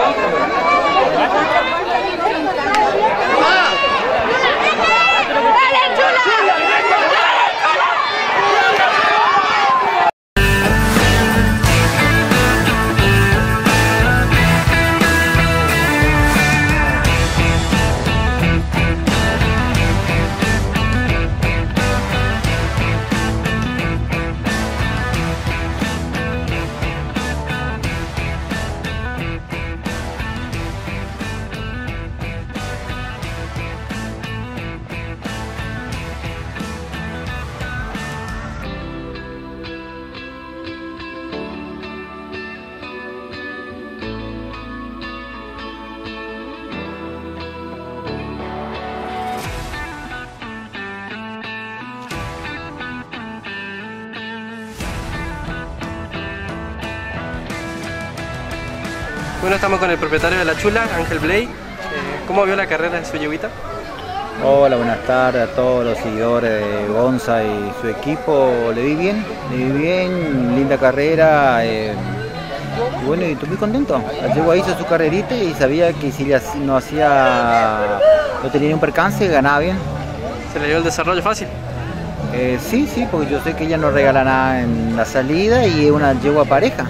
아, Bueno, estamos con el propietario de La Chula, Ángel Blay. Eh, ¿Cómo vio la carrera de su yeguita? Hola, buenas tardes a todos los seguidores de Gonza y su equipo. Le vi bien, le vi bien, linda carrera. Eh, y bueno, y estoy muy contento. Llegó hizo su carrerita y sabía que si no hacía, no tenía un percance, ganaba bien. ¿Se le dio el desarrollo fácil? Eh, sí, sí, porque yo sé que ella no regala nada en la salida y es una yegua pareja.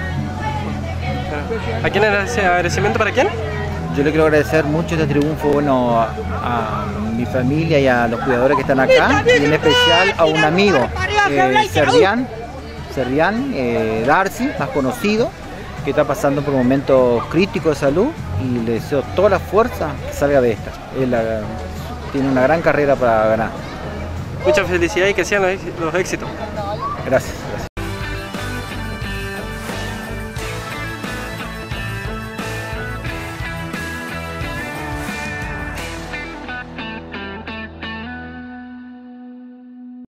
¿A quién agradecimiento para quién? Yo le quiero agradecer mucho este triunfo bueno, a, mi familia y a los cuidadores que están acá y en especial a un amigo, eh, Servian, eh, Darcy, más conocido, que está pasando por un momento crítico de salud y le deseo toda la fuerza que salga de esta. Él tiene una gran carrera para ganar. Muchas felicidades y que sean los éxitos. Gracias.